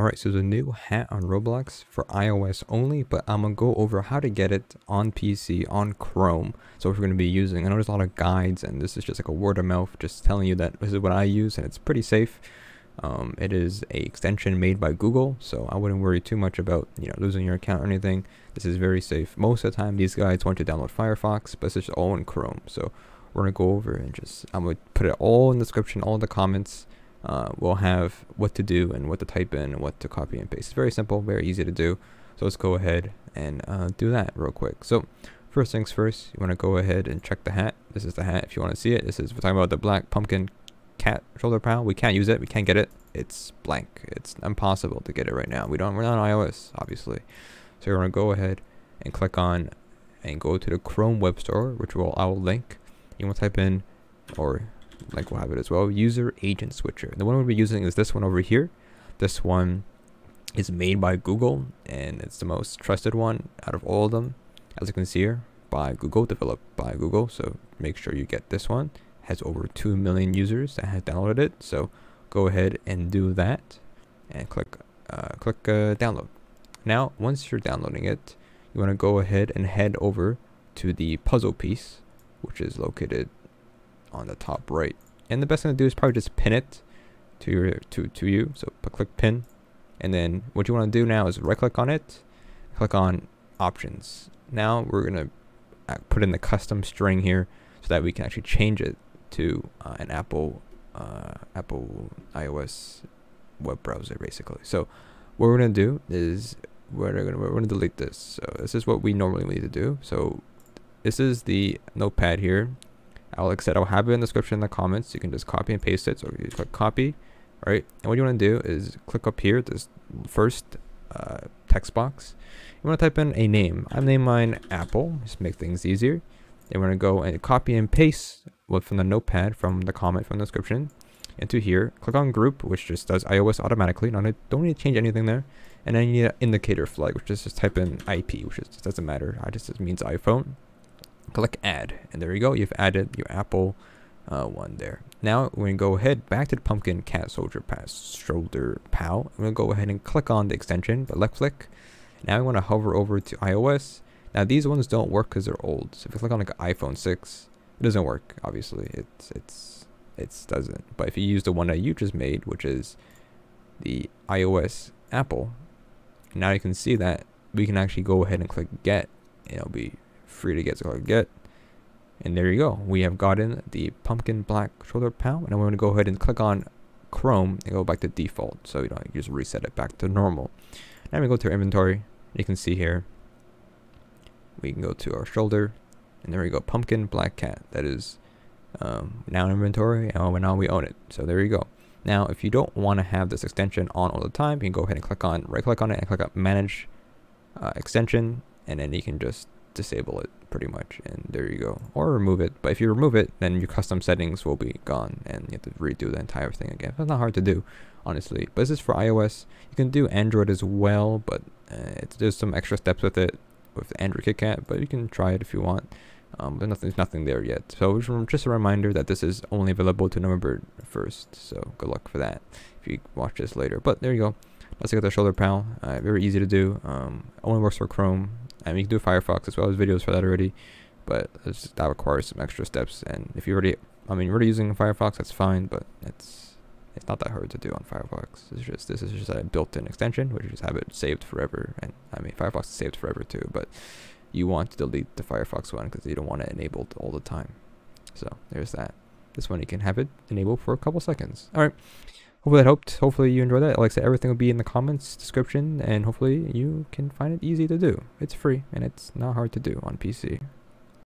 Alright, so there's a new hat on Roblox for iOS only, but I'm going to go over how to get it on PC, on Chrome. So if we're going to be using, I know there's a lot of guides, and this is just like a word of mouth, just telling you that this is what I use, and it's pretty safe. Um, it is a extension made by Google, so I wouldn't worry too much about you know losing your account or anything. This is very safe. Most of the time, these guides want you to download Firefox, but it's just all in Chrome. So we're gonna go over and just I'm gonna put it all in the description, all in the comments uh, we'll have what to do and what to type in and what to copy and paste. It's very simple, very easy to do. So let's go ahead and uh, do that real quick. So first things first, you want to go ahead and check the hat. This is the hat if you want to see it. This is, we're talking about the black pumpkin cat shoulder pal. We can't use it. We can't get it. It's blank. It's impossible to get it right now. We don't, we're not on iOS, obviously. So you're to go ahead and click on and go to the Chrome web store, which will I will link. You want to type in or like we'll have it as well, user agent switcher. The one we'll be using is this one over here. This one is made by Google and it's the most trusted one out of all of them. As you can see here, by Google, developed by Google. So make sure you get this one. It has over 2 million users that have downloaded it. So go ahead and do that and click uh, click uh, download. Now, once you're downloading it, you want to go ahead and head over to the puzzle piece, which is located on the top right. And the best thing to do is probably just pin it to your to to you. So click pin, and then what you want to do now is right click on it, click on options. Now we're gonna uh, put in the custom string here so that we can actually change it to uh, an Apple uh, Apple iOS web browser basically. So what we're gonna do is we're gonna we're gonna delete this. So this is what we normally need to do. So this is the notepad here I said, I'll have it in the description in the comments. You can just copy and paste it. So you click copy, right? And what you want to do is click up here, this first uh, text box. You want to type in a name. I name mine Apple, just make things easier. Then we're going to go and copy and paste what from the notepad from the comment from the description into here. Click on group, which just does iOS automatically. Don't need to change anything there. And then you need an indicator flag, which is just type in IP, which is, doesn't matter. I just it means iPhone click add and there you go. You've added your apple uh, one there. Now we're gonna go ahead back to the pumpkin cat soldier pass shoulder pal. I'm gonna go ahead and click on the extension but left click. Now we want to hover over to ios. Now these ones don't work because they're old. So if you click on like an iphone 6 it doesn't work obviously. It's it's it doesn't. But if you use the one that you just made which is the ios apple now you can see that we can actually go ahead and click get and it'll be free to get, so I'll get. And there you go. We have gotten the pumpkin black shoulder pal. And I'm going to go ahead and click on Chrome and go back to default. So you know, you just reset it back to normal. Now we go to our inventory. You can see here, we can go to our shoulder. And there we go, pumpkin black cat. That is um, now in inventory. And now we own it. So there you go. Now, if you don't want to have this extension on all the time, you can go ahead and click on, right click on it and click on manage uh, extension. And then you can just disable it pretty much and there you go. Or remove it but if you remove it then your custom settings will be gone and you have to redo the entire thing again. That's not hard to do honestly but this is for ios. You can do android as well but uh, there's some extra steps with it with android kitkat but you can try it if you want. Um, but nothing, there's nothing there yet. So just a reminder that this is only available to november 1st so good luck for that if you watch this later. But there you go. Let's get the shoulder pal uh, very easy to do. Um, only works for chrome Mean, you can do Firefox as well as videos for that already, but that requires some extra steps. And if you already, I mean, you're already using Firefox, that's fine, but it's it's not that hard to do on Firefox. It's just this is just a built-in extension, which you just have it saved forever. And I mean, Firefox is saved forever too, but you want to delete the Firefox one because you don't want it enabled all the time. So there's that. This one you can have it enabled for a couple seconds. All right. Hopefully that helped. Hopefully you enjoyed that. Like I said, everything will be in the comments description, and hopefully you can find it easy to do. It's free, and it's not hard to do on PC.